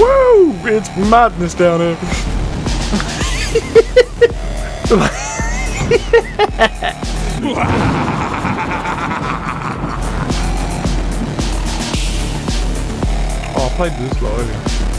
Woo! It's madness down here. oh, I played this lot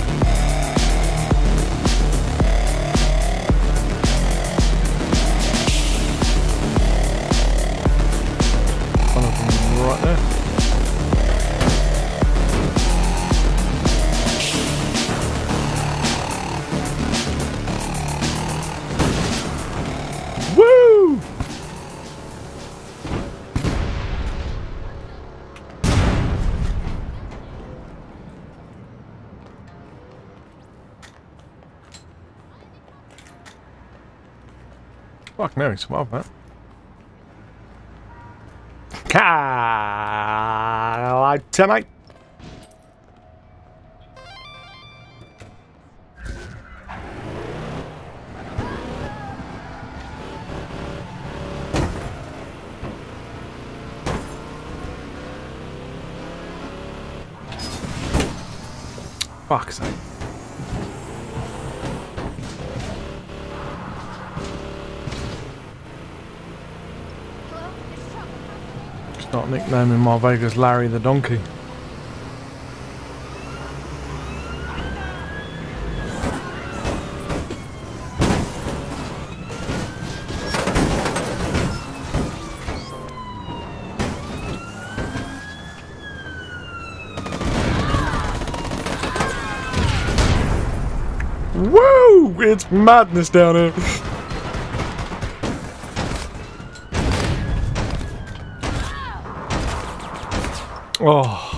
It's well, that. Ka tonight. Fuck's sake. Start nicknaming my Vegas Larry the Donkey. Woo! It's madness down here. Oh.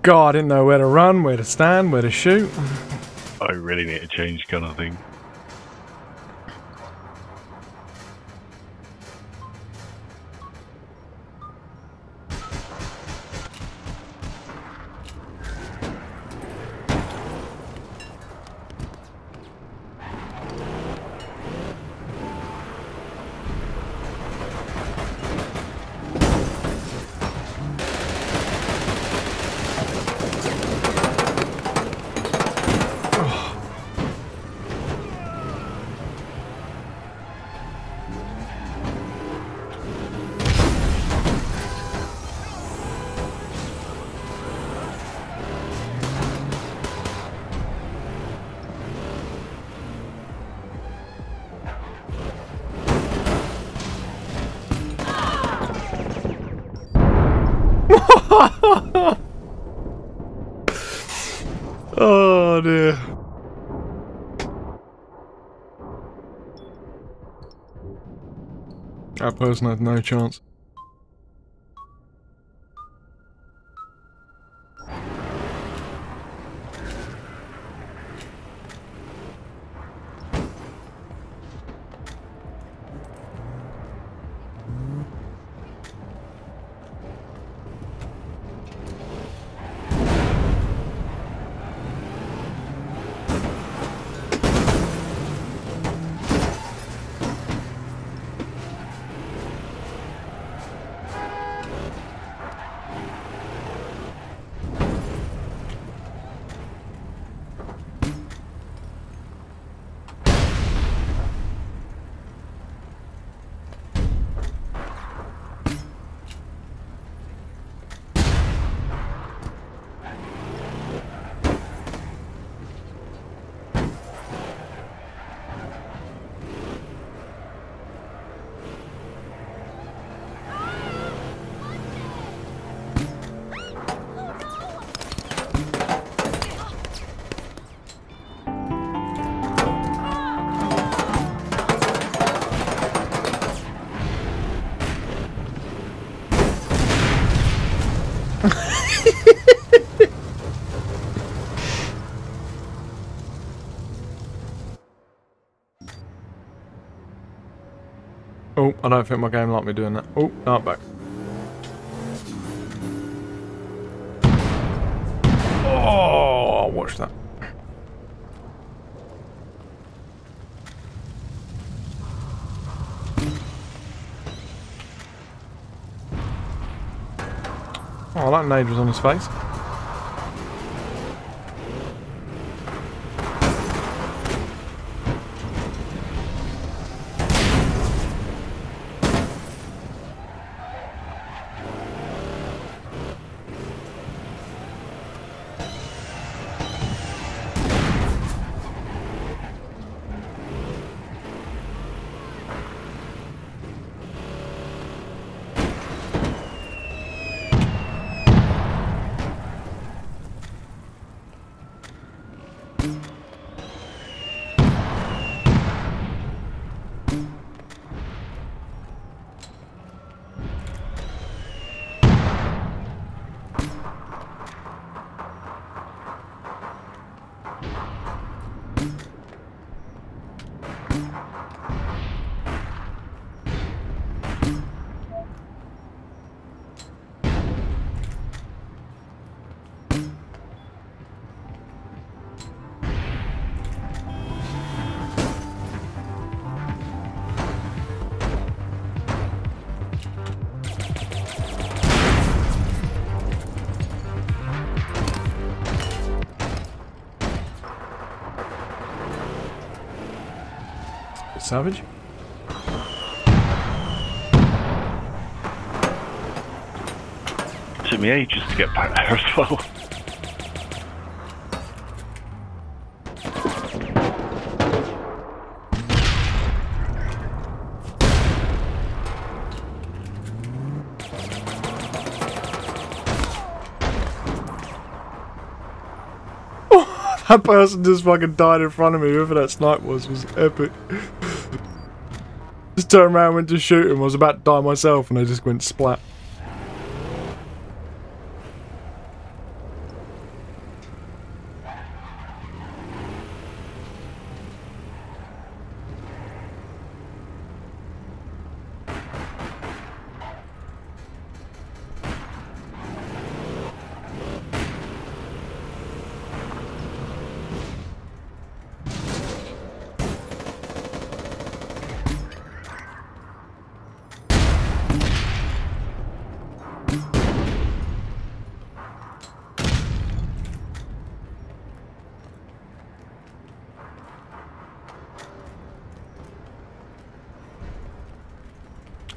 God, I didn't know where to run, where to stand, where to shoot. I really need to change gun, I think. That person had no chance. Think my game like me doing that. Oh, no, I'm back. Oh, watch that. Oh, that nade was on his face. Savage. Took me ages to get back there as well. That person just fucking died in front of me. Whoever that snipe was was epic. Turned around, went to shoot him. I was about to die myself, and I just went splat.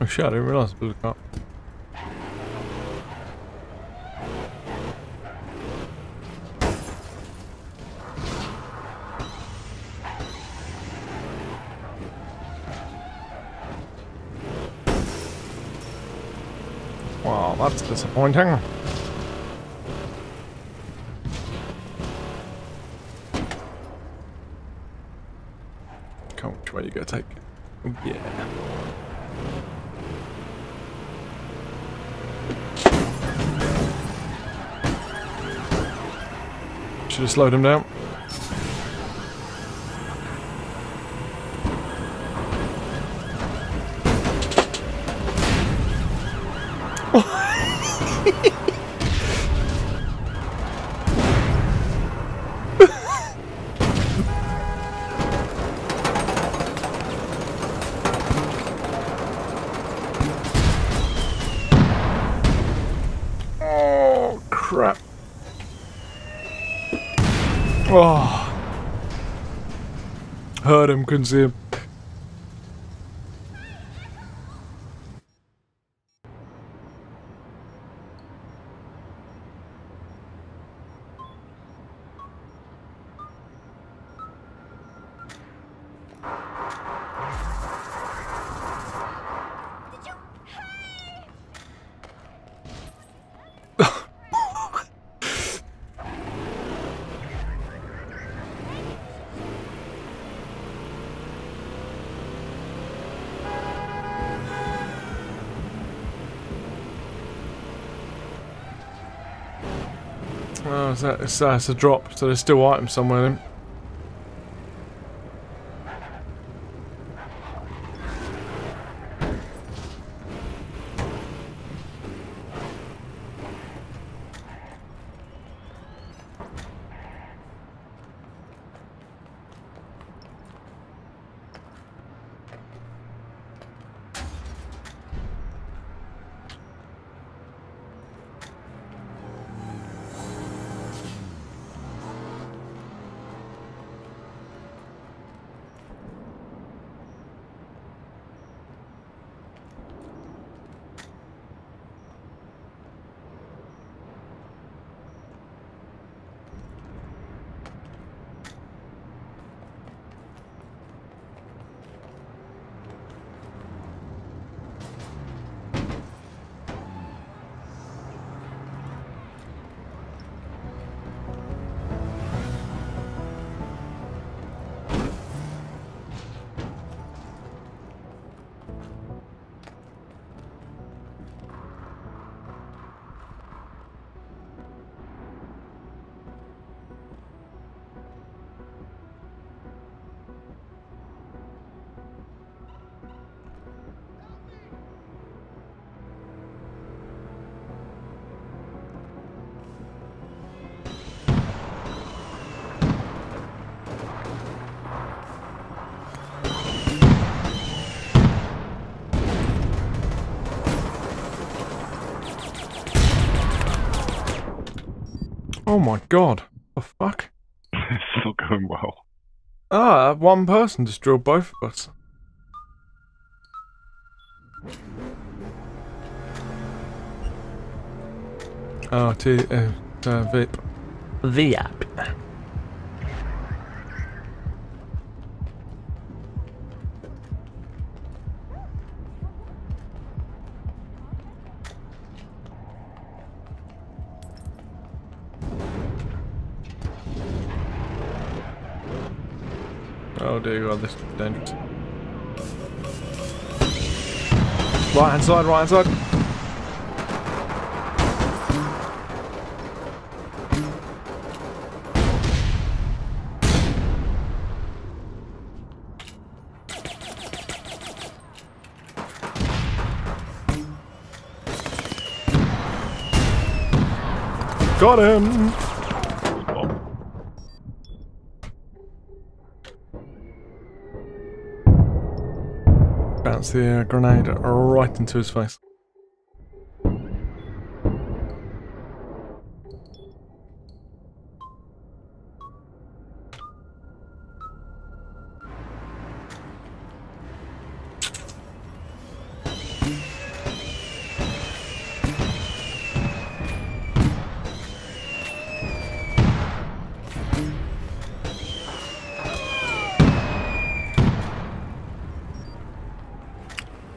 Oh shit, I didn't realise it was a cop. Wow, that's disappointing. Which way you gonna take? Oh, yeah. Should have slowed him down. Oh. Heard him, couldn't see him. Oh, it's, uh, that's a drop, so there's still items somewhere then. Oh my god. The fuck? it's not going well. Ah, one person just drilled both of us. Oh, t- eh, uh, uh, VIP. VIP. Oh dear god, this is dangerous. Right hand side, right hand side. Got him! Bounce the uh, grenade right into his face.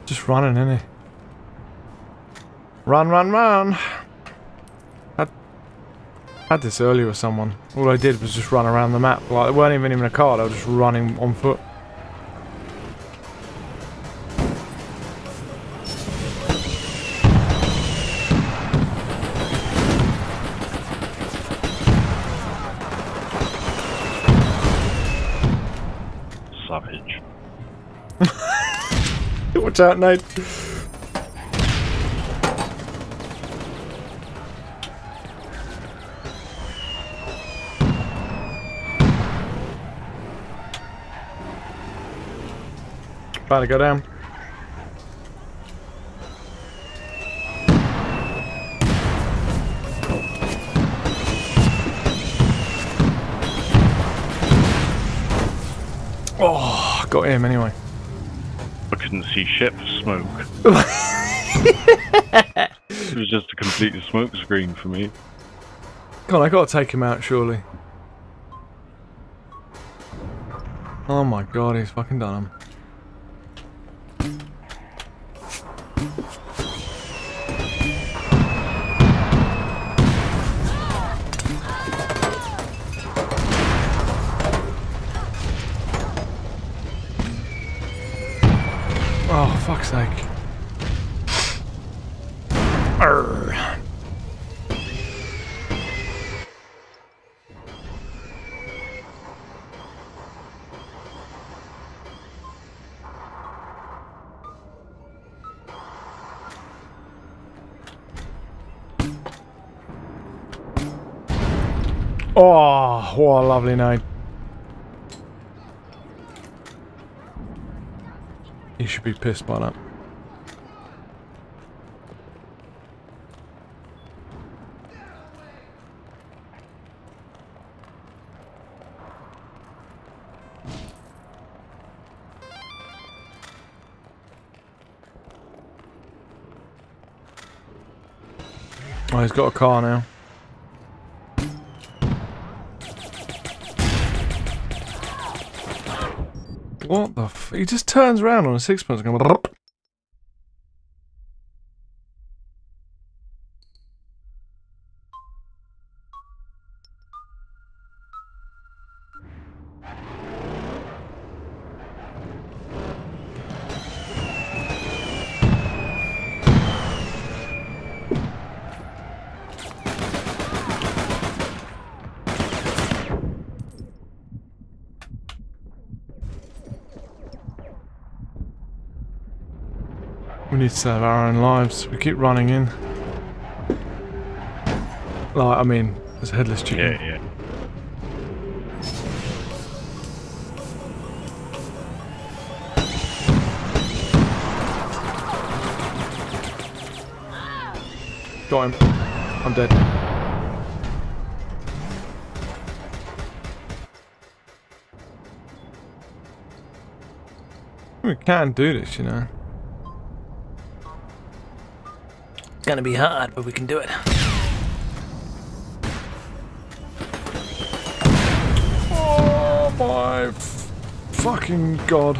Just running, isn't? Run, run, run! I had this earlier with someone. All I did was just run around the map. Like, they weren't even in a car, they were just running on foot. Watch out, Nate. About to go down. Oh, got him anyway. Couldn't see shit for smoke. it was just a complete smoke screen for me. God, I gotta take him out, surely. Oh my god, he's fucking done him. Oh, what a lovely night. He should be pissed by that. Oh, he's got a car now. What the f- He just turns around on a sixpence and goes... We need to save our own lives. We keep running in. Like, I mean, there's a headless chicken. Yeah, yeah. Got him. I'm dead. We can do this, you know. It's gonna be hard, but we can do it. Oh my fucking god.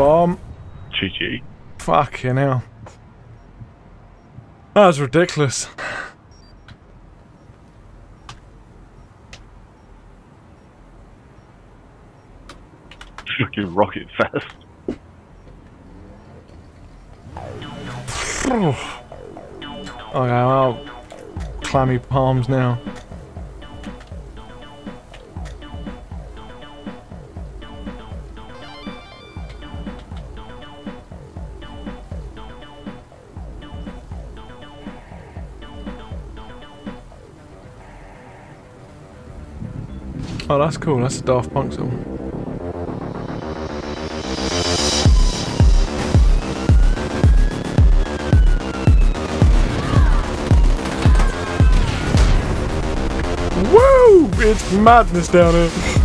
Spam. GG. Fucking hell. That was ridiculous. Fucking rocket fast. Okay, well, clammy palms now. Oh, that's cool. That's a Daft Punk song. Woo! It's madness down here.